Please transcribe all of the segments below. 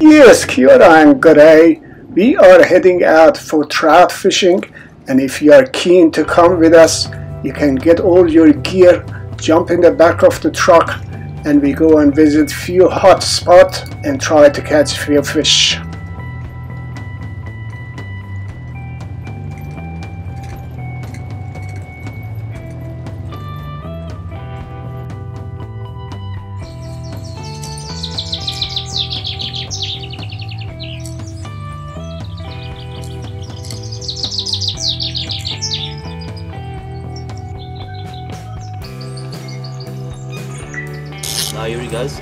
Yes, kia ora and g'day. We are heading out for trout fishing and if you are keen to come with us, you can get all your gear, jump in the back of the truck and we go and visit few hot spots and try to catch few fish. Now here he goes.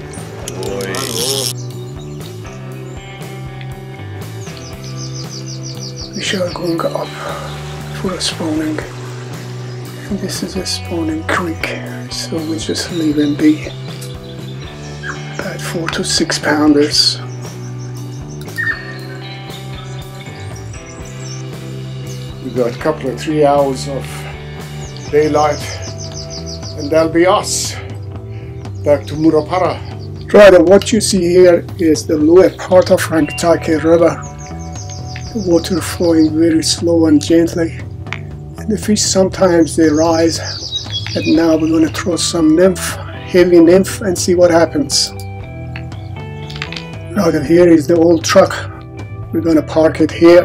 Fish are going up for a spawning. And this is a spawning creek so we just leave them be about four to six pounders. We got a couple of three hours of daylight and that'll be us back to Murupara. Right what you see here is the lower part of Rangitaiki River. The water flowing very slow and gently. And the fish sometimes they rise. And now we're going to throw some nymph heavy nymph and see what happens. Right and here is the old truck. We're going to park it here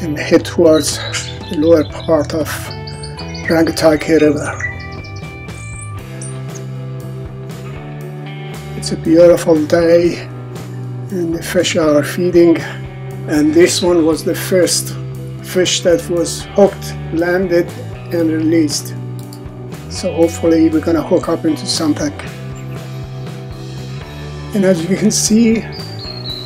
and head towards the lower part of Rangitaiki River it's a beautiful day and the fish are feeding and this one was the first fish that was hooked, landed and released. So hopefully we're gonna hook up into something. And as you can see,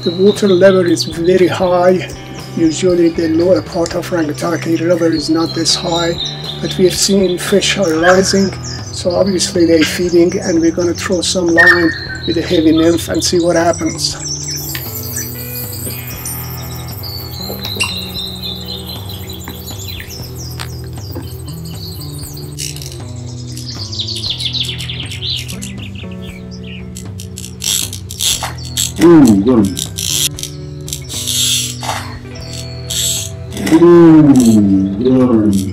the water level is very high. Usually the lower part of Rangitaiki River is not this high, but we're seeing fish are rising. So obviously they're feeding and we're gonna throw some line with a heavy nymph and see what happens. Mm, good. Mm, good.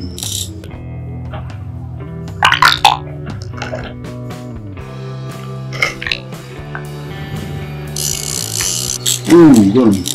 Mm, good.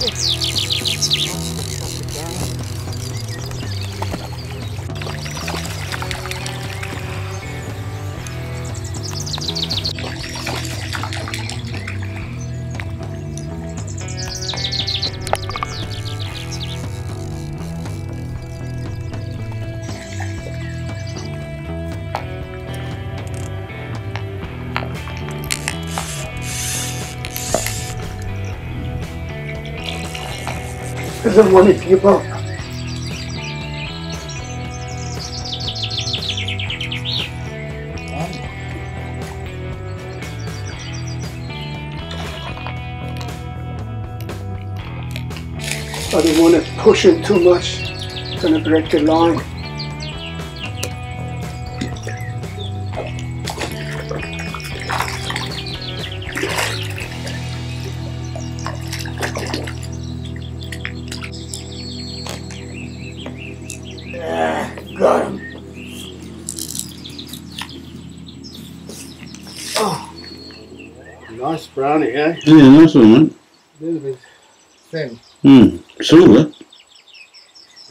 Doesn't to. I don't want to push him too much. It's gonna break the line. Brownie, eh? Yeah, nice one, man. A little bit thin. Hmm, silver.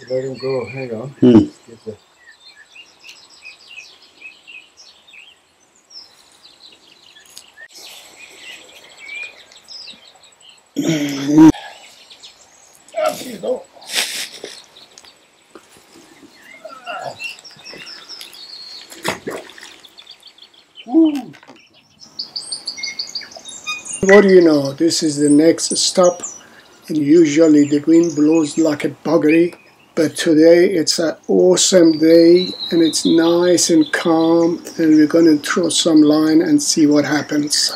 Let him go. Hang on. Hmm. Get the Up you go. Woo. What do you know? This is the next stop and usually the wind blows like a buggery but today it's an awesome day and it's nice and calm and we're going to throw some line and see what happens.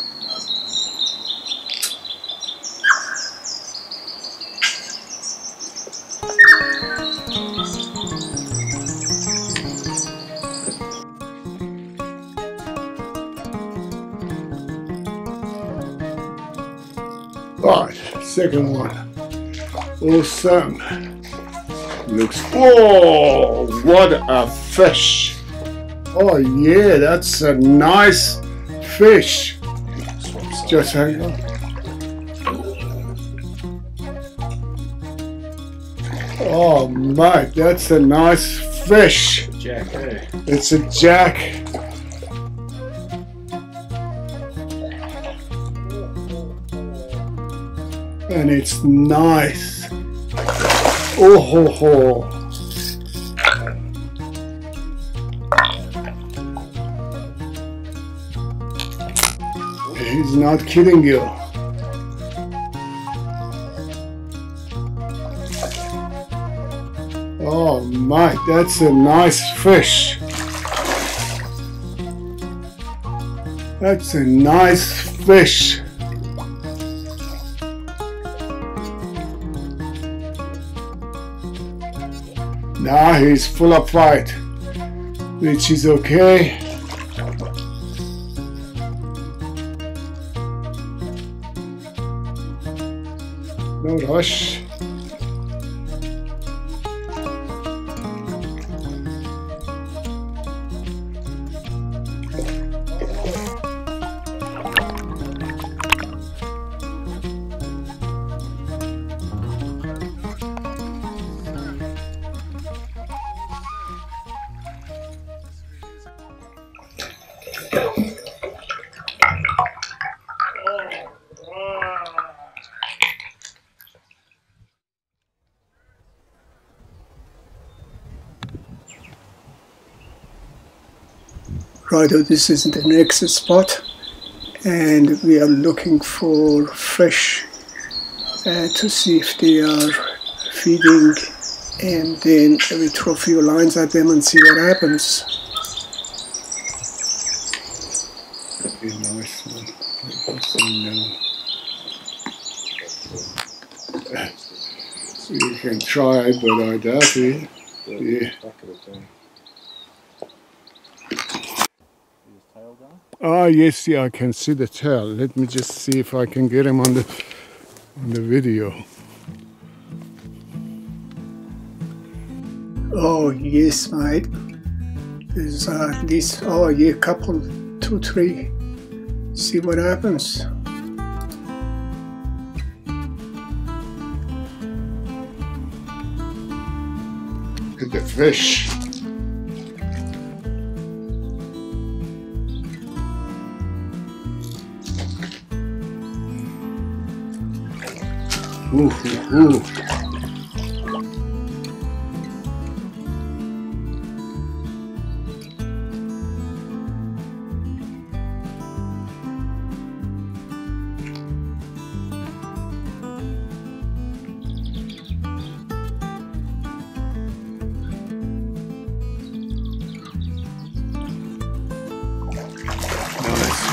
Second one. Oh, awesome. Looks, oh, what a fish. Oh yeah, that's a nice fish. Just hang on. Oh my, that's a nice fish. Jack, hey. It's a jack. And it's nice. Oh ho ho. He's not kidding you. Oh my, that's a nice fish. That's a nice fish. Now he's full of fight, which is okay. No rush. Right, this is the next spot and we are looking for fish uh, to see if they are feeding and then we throw a few lines at them and see what happens. That'd be nice one. You can try, but I doubt it. Yeah. Ah, yes, yeah, I can see the tail. Let me just see if I can get him on the on the video. Oh, yes, mate. There's uh, at least, oh, yeah, couple, two, three. See what happens. Look at the fish.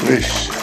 Fish.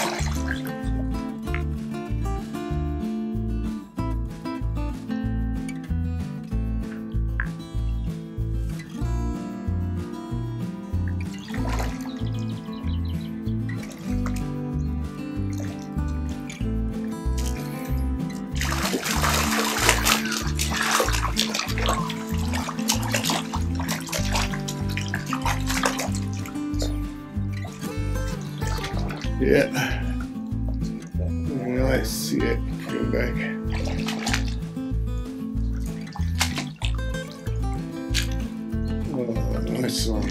Nice one.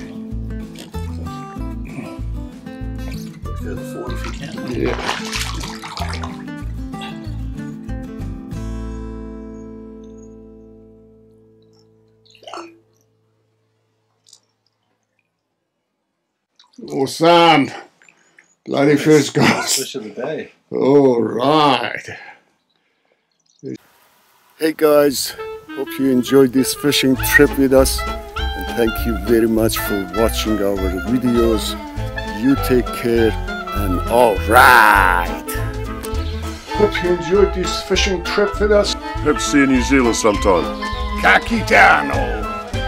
Go to 40 if you can. Yeah. Awesome. Bloody fish guys. Fish of the day. All right. Hey guys, hope you enjoyed this fishing trip with us. And thank you very much for watching our videos. You take care and all right. Hope you enjoyed this fishing trip with us. Hope to see you in New Zealand sometime. Kakitano.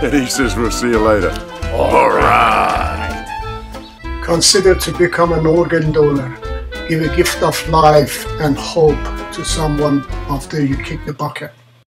And he says we'll see you later. All right. Consider to become an organ donor. Give a gift of life and hope to someone after you kick the bucket.